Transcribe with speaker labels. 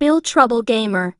Speaker 1: Bill Trouble Gamer.